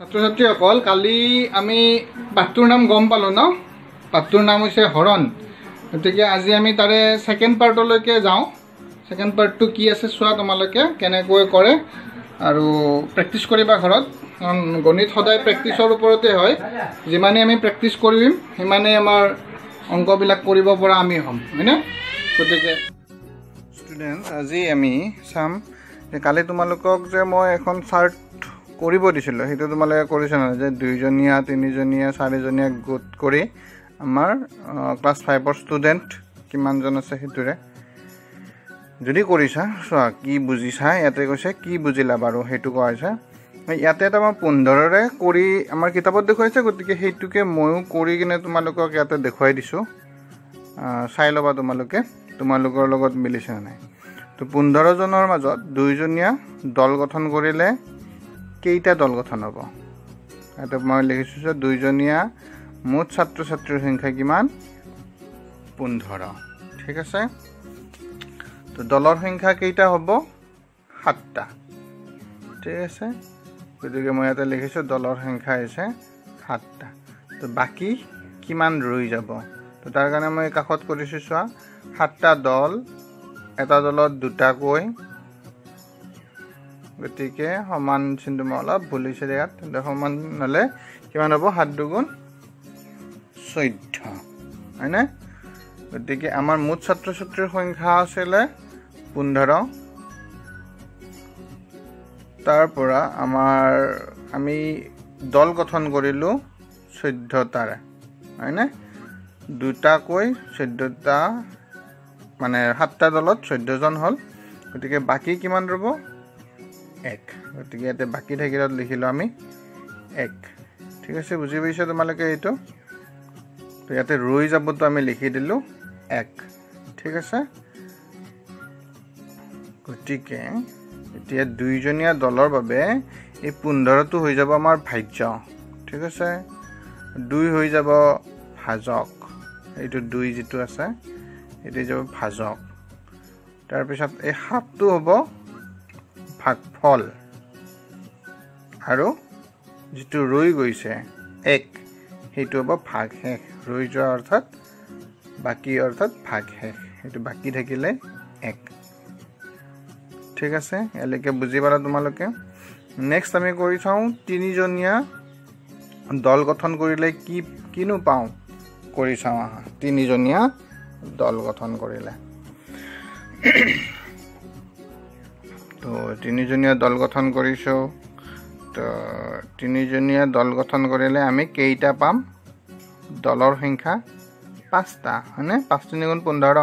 ছাত্ৰ ছাত্ৰীসকল কালি আমি পাঠটোৰ নাম গম পালোঁ ন? পাঠটোৰ নাম হৈছে হৰণ। গতিকে আজি আমি তাৰে ছেকেণ্ড পাৰ্টলৈকে যাওঁ। ছেকেণ্ড পাৰ্টটো কি আছে চোৱা তোমালোকে কেনেকৈ কৰে আৰু প্ৰেক্টিচ কৰিবা ঘৰত। কাৰণ গণিত সদায় প্ৰেক্টিচৰ ওপৰতে হয়। যিমানেই আমি প্ৰেক্টিচ কৰিম সিমানেই আমাৰ অংকবিলাক কৰিব পৰা আমি হ'ম হয়নে? গতিকে ষ্টুডেণ্ট আজি আমি চাম কালি তোমালোকক যে মই এখন চাৰ্ট কৰিব দিছিলোঁ সেইটো তোমালোকে কৰিছা নহয় যে দুইজনীয়া তিনিজনীয়া চাৰিজনীয়া গোট কৰি আমাৰ ক্লাছ ফাইভৰ ষ্টুডেণ্ট কিমানজন আছে সেইটোৰে। যদি কৰিছা চোৱা কি বুজিছা ইয়াতে কৈছে কি বুজিলা বাৰু সেইটো কোৱা হৈছে ইয়াতে এটা মই পোন্ধৰৰে কৰি আমাৰ কিতাপত দেখুৱাইছে গতিকে সেইটোকে ময়ো কৰি কিনে তোমালোকক ইয়াতে দেখুৱাই দিছোঁ। চাই ল'বা তোমালোকে তোমালোকৰ লগত মিলিছে নাই। তো পোন্ধৰজনৰ মাজত দুইজনীয়া দল গঠন কৰিলে কেইটা দল গঠন হ'ব? ইয়াতে মই লিখিছোঁ যে দুইজনীয়া মুঠ ছাত্ৰ ছাত্ৰীৰ সংখ্যা কিমান? পোন্ধৰ। ঠিক আছে? তো দলৰ সংখ্যা কেইটা হ'ব? সাতটা। ঠিক আছে? গতিকে মই ইয়াতে লিখিছোঁ দলৰ সংখ্যা হৈছে সাতটা। তো বাকী কিমান ৰৈ যাব? তো তাৰ কাৰণে মই কাষত কৰিছোঁ চোৱা। সাতটা দল এটা দলত দুটাকৈ গতিকে সমান চিনটো মই অলপ ভুল হৈছে ইয়াত সমান হ'লে কিমান হ'ব? সাত দুগুণ চৈধ্য। হয়নে? গতিকে আমাৰ মুঠ ছাত্ৰ ছাত্ৰীৰ সংখ্যা আছিলে পোন্ধৰ। তাৰ পৰা আমাৰ আমি দল গঠন কৰিলোঁ চৈধ্যটাৰে হয়নে? দুটাকৈ চৈধ্যটা মানে সাতটা দলত চৈধ্যজন হ'ল। গতিকে বাকী কিমান ৰ'ব? এক। গতিকে ইয়াতে বাকী থাকিলত লিখিলোঁ আমি। এক। ঠিক আছে বুজি পাইছা তোমালোকে এইটো? ইয়াতে ৰৈ যাবতো আমি লিখি দিলোঁ। এক। ঠিক আছে? গতিকে এতিয়া দুইজনীয়া দলৰ বাবে এই পোন্ধৰটো হৈ যাব আমাৰ ভাজ্য। ঠিক আছে? দুই হৈ যাব ভাজক। এইটো দুই যিটো আছে এইটো হৈ যাব ভাজক। তাৰপিছত এই সাতটো হ'ব ভাগফল। আৰু যিটো ৰৈ গৈছে এক সেইটো হ'ব ভাগ শেষ ৰৈ যোৱা অৰ্থাৎ বাকী অৰ্থাৎ ভাগ শেষ সেইটো বাকী থাকিলে এক। ঠিক আছে ইয়ালৈকে বুজি পালা তোমালোকে? নেক্সট আমি কৰি চাওঁ তিনিজনীয়া দল গঠন কৰিলে কি কিনো পাওঁ? কৰি চাওঁ আহা। তিনিজনীয়া দল গঠন কৰিলে। তো তিনিজনীয়া দল গঠন কৰিছোঁ। তো তিনিজনীয়া দল গঠন কৰিলে আমি কেইটা পাম? দলৰ সংখ্যা পাঁচটা হয়নে? পাঁচ তিনি গুণ পোন্ধৰ।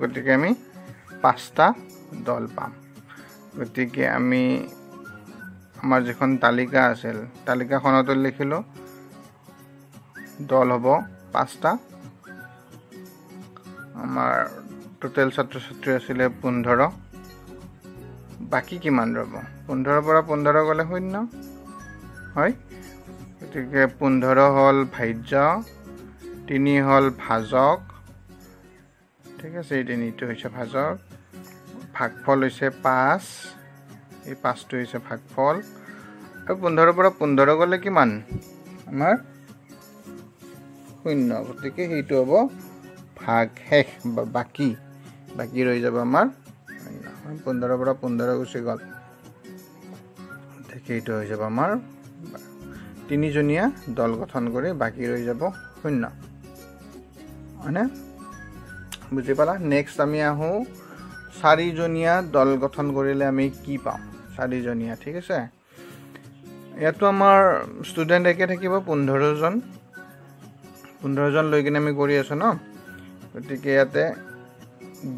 গতিকে আমি পাঁচটা দল পাম। গতিকে আমি আমাৰ যিখন তালিকা আছিল তালিকাখনতো লিখিলোঁ দল হ'ব পাঁচটা। আমাৰ টোটেল ছাত্ৰ ছাত্ৰী আছিলে পোন্ধৰ। বাকী কিমান ৰ'ব? পোন্ধৰৰ পৰা পোন্ধৰ গ'লে শূন্য? হয়? গতিকে পোন্ধৰ হ'ল ভাজ্য তিনি হ'ল ভাজক। ঠিক আছে এই তিনিটো হৈছে ভাজক। ভাগফল হৈছে পাঁচ। এই পাঁচটো হৈছে ভাগফল। আৰু পোন্ধৰৰ পৰা পোন্ধৰ গ'লে কিমান? আমাৰ শূন্য। গতিকে সেইটো হ'ব ভাগ শেষ বা বাকী বাকী ৰৈ যাব আমাৰ পোন্ধৰৰ পৰা পোন্ধৰ গুচি গ'ল। গতিকে এইটো হৈ যাব আমাৰ। তিনিজনীয়া দল গঠন কৰি বাকী ৰৈ যাব শূন্য। হয়নে? বুজি পালা? নেক্সট আমি আহোঁ। চাৰিজনীয়া দল গঠন কৰিলে আমি কি পাওঁ চাৰিজনীয়া ঠিক আছে? ইয়াতো আমাৰ ষ্টুডেণ্ট একে থাকিব পোন্ধৰজন। পোন্ধৰজন লৈ কিনে আমি কৰি আছোঁ ন? গতিকে ইয়াতে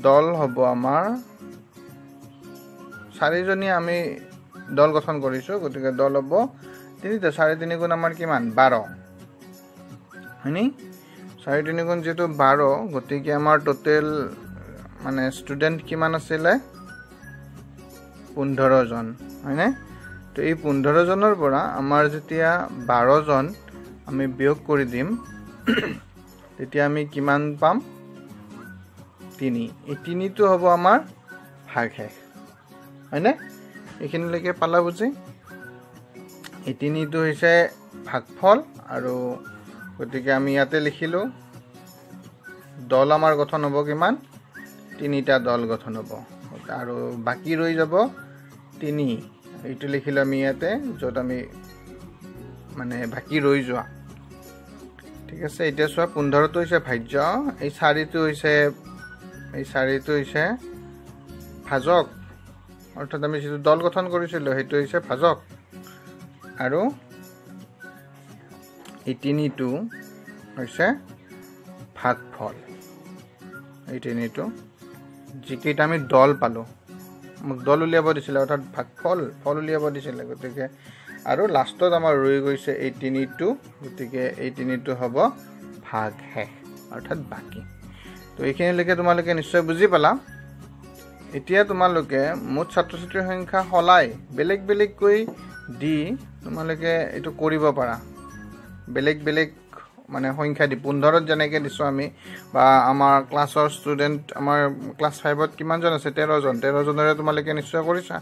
দল হ'ব আমাৰ চাৰিজনীয়া আমি দল গঠন কৰিছোঁ গতিকে দল হ'ব তিনিটা। চাৰি তিনি গুণ আমাৰ কিমান? বাৰ। হয়নি? চাৰি তিনি গুণ যিহেতু বাৰ গতিকে আমাৰ টোটেল মানে ষ্টুডেণ্ট কিমান আছিলে? পোন্ধৰজন হয়নে? তো এই পোন্ধৰজনৰ পৰা আমাৰ যেতিয়া বাৰজন আমি বিয়োগ কৰি দিম তেতিয়া আমি কিমান পাম? তিনি। এই তিনিটো হ'ব আমাৰ ভাগ শেষ। হয়নে? এইখিনিলৈকে পালা বুজি। এই তিনিটো হৈছে ভাগফল আৰু গতিকে আমি ইয়াতে লিখিলোঁ দল আমাৰ গঠন হ'ব কিমান? তিনিটা দল গঠন হ'ব। আৰু বাকী ৰৈ যাব তিনি। এইটো লিখিলোঁ আমি ইয়াতে য'ত আমি মানে বাকী ৰৈ যোৱা। ঠিক আছে এতিয়া চোৱা পোন্ধৰটো হৈছে ভাজ্য এই চাৰিটো হৈছে এই চাৰিটো হৈছে ভাজক। অৰ্থাৎ আমি যিটো দল গঠন কৰিছিলোঁ সেইটো হৈছে ভাজক। আৰু এই তিনিটো হৈছে ভাগফল। এই তিনিটো যিকেইটা আমি দল পালোঁ। মোক দল উলিয়াব দিছিলে অৰ্থাৎ ভাগফল ফল উলিয়াব দিছিলে গতিকে। আৰু লাষ্টত আমাৰ ৰৈ গৈছে এই তিনিটো গতিকে এই তিনিটো হ'ব ভাগ শেষ অৰ্থাৎ বাকী। তো এইখিনিলৈকে তোমালোকে নিশ্চয় বুজি পালা। এতিয়া তোমালোকে মুঠ ছাত্ৰ ছাত্ৰীৰ সংখ্যা সলাই বেলেগ বেলেগকৈ দি তোমালোকে এইটো কৰিব পাৰা। বেলেগ বেলেগ মানে সংখ্যা দি পোন্ধৰত যেনেকৈ দিছোঁ আমি বা আমাৰ ক্লাছৰ ষ্টুডেণ্ট আমাৰ ক্লাছ ফাইভত কিমানজন আছে? তেৰজন। তেৰজনেৰে তোমালোকে নিশ্চয় কৰিছা।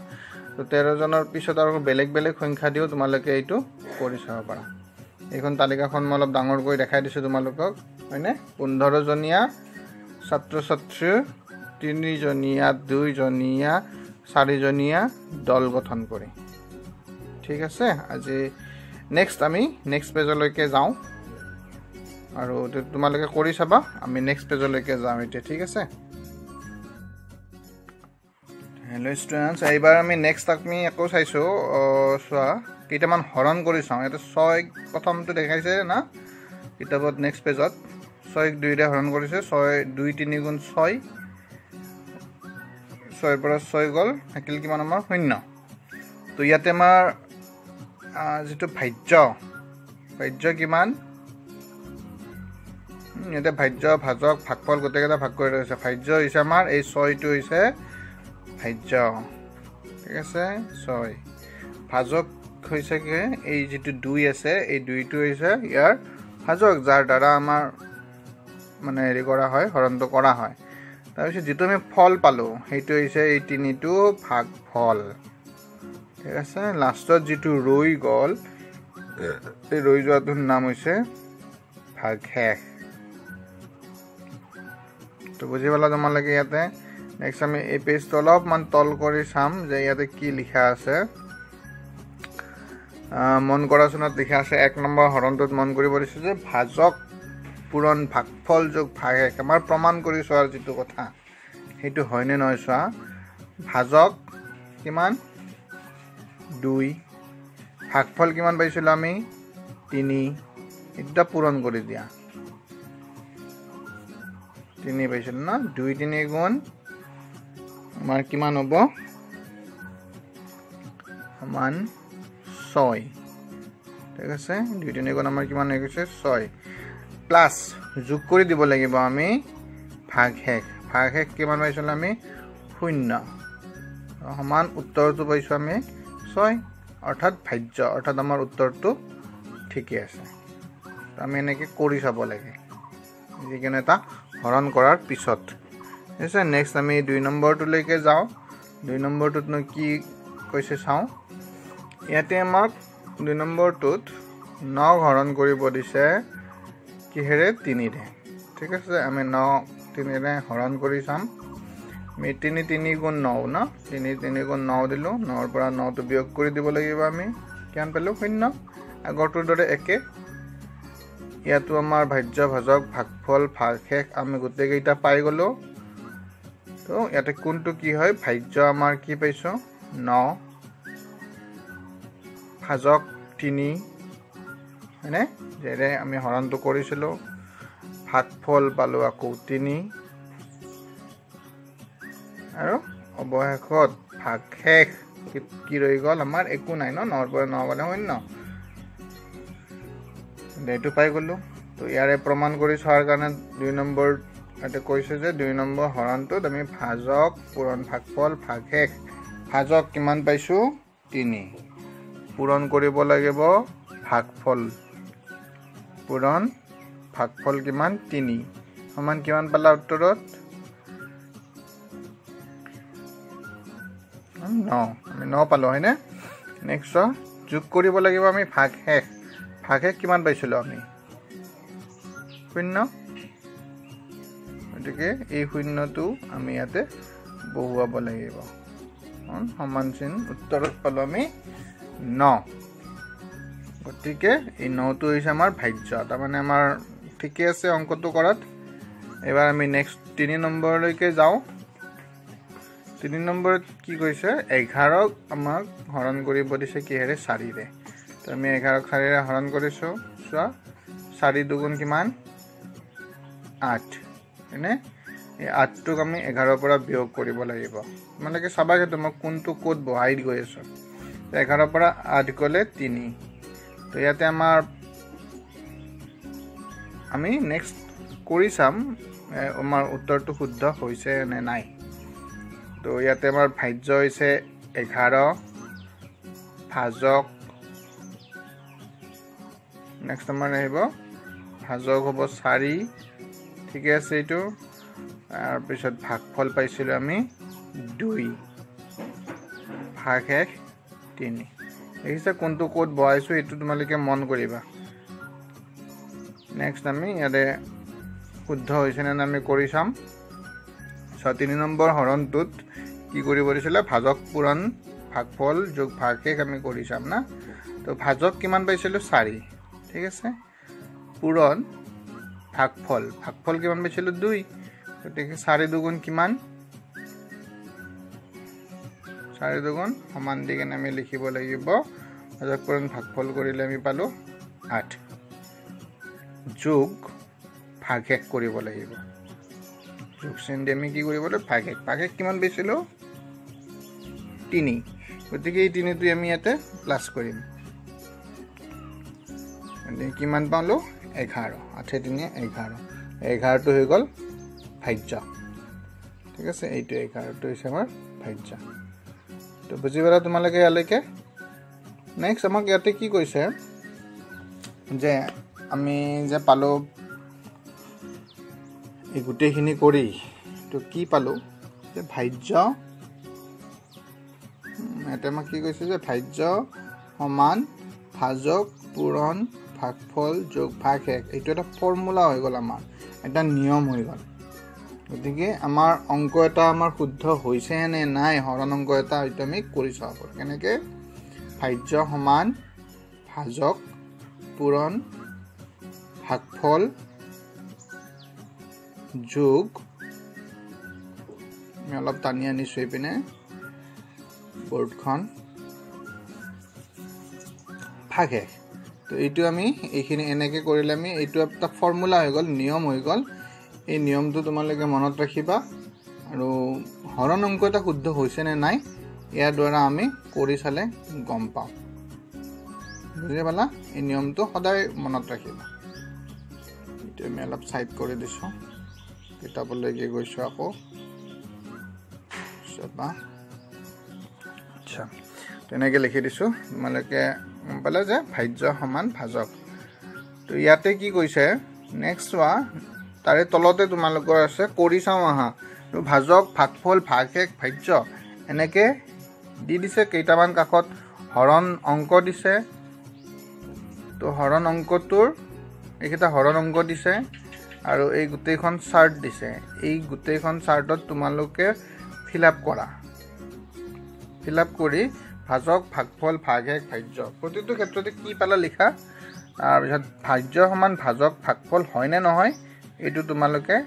তো তেৰজনৰ পিছত আৰু বেলেগ বেলেগ সংখ্যা দিও তোমালোকে এইটো কৰি চাব পাৰা। এইখন তালিকাখন মই অলপ ডাঙৰকৈ দেখাই দিছোঁ তোমালোকক হয়নে? পোন্ধৰজনীয়া ছাত্ৰ ছাত্ৰীৰ তিনিজনীয়া দুইজনীয়া চাৰিজনীয়া দল গঠন কৰি। ঠিক আছে? আজি নেক্সট আমি নেক্সট পেজলৈকে যাওঁ। আৰু তোমালোকে কৰি চাবা আমি নেক্সট পেজলৈকে যাওঁ এতিয়া ঠিক আছে? হেল্ল' ষ্টুডেণ্টছ এইবাৰ আমি নেক্সট আমি আকৌ চাইছোঁ চোৱা কেইটামান হৰণ কৰি চাওঁ। ইয়াতে ছয় প্ৰথমটো দেখাইছে না? কিতাপত নেক্সট পেজত ছয় দুইৰে হৰণ কৰিছে ছয় দুই তিনি গুণ ছয়। ছয়ৰ পৰা ছয় গ'ল থাকিল কিমান আমাৰ শূন্য। তো ইয়াতে আমাৰ যিটো ভাজ্য ভাজ্য কিমান? ইয়াতে ভাজ্য ভাজক ভাগফল গোটেইকেইটা ভাগ কৰি থৈছে। ভাজ্য হৈছে আমাৰ এই ছয়টো হৈছে ভাজ্য। ঠিক আছে ছয়। ভাজক হৈছে কি? এই যিটো দুই আছে এই দুইটো হৈছে ইয়াৰ ভাজক যাৰ দ্বাৰা আমাৰ মানে হেৰি কৰা হয় হৰণটো কৰা হয়। তাৰপিছত যিটো আমি ফল পালোঁ সেইটো হৈছে এই তিনিটো ভাগ ফল। ঠিক আছে লাষ্টত যিটো ৰৈ গ'ল এই ৰৈ যোৱাটোৰ নাম হৈছে ভাগ শেষ। তো বুজি পালা তোমালোকে ইয়াতে? নেক্সট আমি এই পেজটো অলপমান তল কৰি চাম যে ইয়াতে কি লিখা আছে। মন কৰা চোনত লিখা আছে এক নম্বৰ হৰণটোত মন কৰিব দিছোঁ যে ভাজক পূৰণ ভাগফল যোগ ভাগেক আমাৰ প্ৰমাণ কৰি চোৱাৰ যিটো কথা সেইটো হয়নে নহয় চোৱা? ভাজক কিমান? দুই। ভাগফল কিমান পাইছিলোঁ আমি? তিনি। এইটা পূৰণ কৰি দিয়া। তিনি পাইছিলোঁ ন? দুই তিনি গুণ। আমাৰ কিমান হ'ব? সমান ছয়। ঠিক আছে? দুই তিনি গুণ আমাৰ কিমান হৈ গৈছে? ছয়। প্লাছ যোগ কৰি দিব লাগিব আমি ভাগ শেষ ভাগ শেষ কিমান পাইছিলোঁ আমি? শূন্য। সমান উত্তৰটো পাইছোঁ আমি ছয়। অৰ্থাৎ ভাজ্য। অৰ্থাৎ আমাৰ উত্তৰটো ঠিকে আছে। আমি এনেকৈ কৰি চাব লাগে। যিকোনো এটা হৰণ কৰাৰ পিছত। ঠিক আছে নেক্সট আমি দুই নম্বৰটোলৈকে যাওঁ। দুই নম্বৰটোতনো কি কৈছে চাওঁ? ইয়াতে আমাক দুই নম্বৰটোত ন হৰণ কৰিব দিছে। কিহেৰে তিনিৰে ঠিক আছে আমি ন তিনিৰে হৰণ কৰি চাম। আমি তিনি তিনি গুণ ন ন তিনি তিনি গুণ ন দিলোঁ নৰ পৰা নটো বিয়োগ কৰি দিব লাগিব আমি। কিমান পালোঁ শূন্য। আগৰটোৰ দৰে একে। ইয়াতো আমাৰ ভাজ্য ভাজক ভাগফল ভাগ শেষ আমি গোটেইকেইটা পাই গ'লোঁ। তো ইয়াতে কোনটো কি হয় ভাজ্য আমাৰ কি পাইছোঁ? ন। ভাজক তিনি। হয়নে? যেনে আমি হৰণটো কৰিছিলোঁ ভাগফল পালোঁ আকৌ তিনি। আৰু অৱশেষত ভাগ শেষ। কি ৰৈ গ'ল? আমাৰ একো নাই ন? নৰ পৰা ন গ'লে শূন্য এইটো পাই গ'লোঁ। তো ইয়াৰে প্ৰমাণ কৰি চোৱাৰ কাৰণে দুই নম্বৰ ইয়াতে কৈছে যে দুই নম্বৰ হৰণটোত আমি ভাজক পূৰণ ভাগফল ভাগ শেষ। ভাজক কিমান পাইছোঁ? তিনি। পূৰণ কৰিব লাগিব ভাগফল পূৰণ ভাগফল কিমান? তিনি। সমান কিমান পালা উত্তৰত? ন। আমি ন পালোঁ হয়নে? নেক্সট যোগ কৰিব লাগিব আমি ভাগ শেষ ভাগ শেষ কিমান পাইছিলোঁ আমি? শূন্য। গতিকে এই শূন্যটো আমি ইয়াতে বহুৱাব লাগিব। সমান চিন উত্তৰত পালোঁ আমি ন। গতিকে এই নটো হৈছে আমাৰ ভাজ্য তাৰমানে আমাৰ ঠিকে আছে অংকটো কৰাত। এইবাৰ আমি নেক্সট তিনি নম্বৰলৈকে যাওঁ। তিনি নম্বৰত কি কৈছে? এঘাৰক আমাক হৰণ কৰিব দিছে কিহেৰে? চাৰিৰে। তো আমি এঘাৰক চাৰিৰে হৰণ কৰিছোঁ। চোৱা চাৰি দুগুণ কিমান? আঠ। হয়নে? এই আঠটোক আমি এঘাৰৰ পৰা বিয়োগ কৰিব লাগিব। তোমালোকে চাবা সেইটো মই কোনটো ক'ত বহাই গৈ আছোঁ। এঘাৰৰ পৰা আঠ গ'লে তিনি। তো ইয়াতে আমাৰ আমি নেক্সট কৰি চাম আমাৰ উত্তৰটো শুদ্ধ হৈছে নে নাই। তো ইয়াতে আমাৰ ভাজ্য হৈছে এঘাৰ ভাজক নেক্সট আমাৰ আহিব ভাজক হ'ব চাৰি ঠিকে আছে এইটো। তাৰপিছত ভাগফল পাইছিলোঁ আমি দুই। ভাগ শেষ তিনি। দেখিছে কোনটো ক'ত বহাইছোঁ এইটো তোমালোকে মন কৰিবা। নেক্সট আমি ইয়াতে শুদ্ধ হৈছেনে আমি কৰি চাম। চ তিনি নম্বৰ হৰণটোত কি কৰিব দিছিলে? ভাজক পূৰণ ভাগফল যোগ ভাগ শেষ আমি কৰি চাম না? তো ভাজক কিমান পাইছিলোঁ? চাৰি। ঠিক আছে? পূৰণ ভাগফল। ভাগফল কিমান পাইছিলোঁ? দুই। গতিকে চাৰি দুগুণ কিমান? চাৰি দুগুণ সমান দি কেনে আমি লিখিব লাগিব। ভাজক পূৰণ ভাগফল কৰিলে আমি পালোঁ আঠ। যোগ ভাগ শেষ কৰিব লাগিব। যোগ চিন দি আমি কি কৰিব লাগিব ভাগ শেষ ভাগ শেষ কিমান পাইছিলোঁ? তিনি। গতিকে এই তিনিটোৱে আমি ইয়াতে প্লাছ কৰিম। কিমান পালোঁ? এঘাৰ। আঠে তিনি এঘাৰ। এঘাৰটো হৈ গ'ল ভাজ্য। ঠিক আছে? এইটো এঘাৰটো হৈছে আমাৰ ভাজ্য। তো বুজি পালা তোমালোকে ইয়ালৈকে? নেক্সট আমাক ইয়াতে কি কৈছে? যে আমি যে পালোঁ এই গোটেইখিনি কৰি তো কি পালোঁ? যে ভাজ্য ইয়াতে আমাক কি কৈছে যে ভাজ্য সমান ভাজক পূৰণ ভাগফল যোগ ভাগ শেষ এইটো এটা ফৰ্মুলা হৈ গ'ল আমাৰ। এটা নিয়ম হৈ গ'ল। গতিকে আমাৰ অংক এটা আমাৰ শুদ্ধ হৈছে নে নাই হৰণ অংক এটা হয়তো আমি কৰি চাব পাৰোঁ। কেনেকৈ? ভাজ্য সমান ভাজক পূৰণ ভাগফল যোগ আমি অলপ টানি আনিছোঁ এইপিনে বৰ্ডখন ভাগ। তো এইটো আমি এইখিনি এনেকৈ কৰিলে আমি এইটো এটা ফৰ্মুলা হৈ গ'ল নিয়ম হৈ গ'ল। এই নিয়মটো তোমালোকে মনত ৰাখিবা। আৰু হৰণ অংক এটা শুদ্ধ হৈছে নে নাই ইয়াৰ দ্বাৰা আমি কৰি চালে গম পাওঁ বুজি পালা? এই নিয়মটো সদায় মনত ৰাখিবা। এইটো আমি অলপ ছাইড কৰি দিছোঁ। কিতাপলৈকে গৈছোঁ আকৌ। চাবা আচ্ছা তেনেকৈ লিখি দিছোঁ। তোমালোকে গম পালে যে ভাজ্য সমান ভাজক। তো ইয়াতে কি কৈছে? নেক্সট চোৱা তাৰে তলতে তোমালোকৰ আছে কৰি চাওঁ আহা। ভাজক ভাগফল ভাগ শেষ ভাজ্য। এনেকৈ দি দিছে কেইটামান কাষত। হৰণ অংক দিছে। তো হৰণ অংকটোৰ এইকেইটা হৰণ অংক দিছে আৰু এই গোটেইখন চাৰ্ট দিছে। এই গোটেইখন চাৰ্টত তোমালোকে ফিল আপ কৰা। ফিল আপ কৰি ভাজক ভাগফল ভাগ শেষ ভাজ্য। প্ৰতিটো ক্ষেত্ৰতে কি পালা লিখা? তাৰপিছত ভাজ্য সমান ভাজক ভাগফল হয়নে নহয়? এইটো তোমালোকে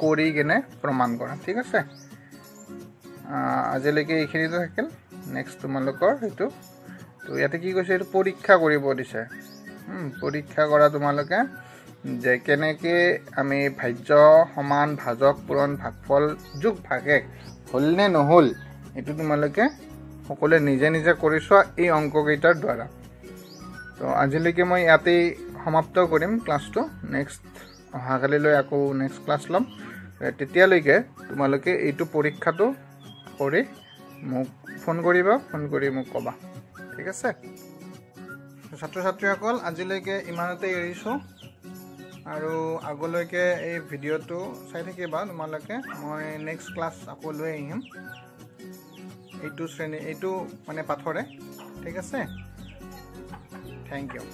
কৰি কেনে প্ৰমাণ কৰা ঠিক আছে? আজিলৈকে এইখিনিতে থাকিল। নেক্সট তোমালোকৰ সেইটো। তো ইয়াতে কি কৈছে এইটো পৰীক্ষা কৰিব দিছে। পৰীক্ষা কৰা তোমালোকে যে কেনেকৈ আমি ভাজ্য সমান ভাজক পূৰণ ভাগফল যোগ ভাগে হ'লনে নহ'ল এইটো তোমালোকে সকলোৱে নিজে নিজে কৰি চোৱা এই অংককেইটাৰ দ্বাৰা। তো আজিলৈকে মই ইয়াতেই সমাপ্ত কৰিম ক্লাছটো। নেক্সট অহাকালিলৈ আকৌ নেক্সট ক্লাছ ল'ম। তেতিয়ালৈকে তোমালোকে এইটো পৰীক্ষাটো কৰি মোক ফোন কৰিবা ফোন কৰি মোক ক'বা। ঠিক আছে? ছাত্ৰ ছাত্ৰীসকল আজিলৈকে ইমানতে এৰিছোঁ। আৰু আগলৈকে এই ভিডিঅ'টো চাই থাকিবা তোমালোকে। মই নেক্সট ক্লাছ আকৌ লৈ আহিম। এইটো শ্ৰেণী এইটো মানে পাঠৰে। ঠিক আছে? Thank U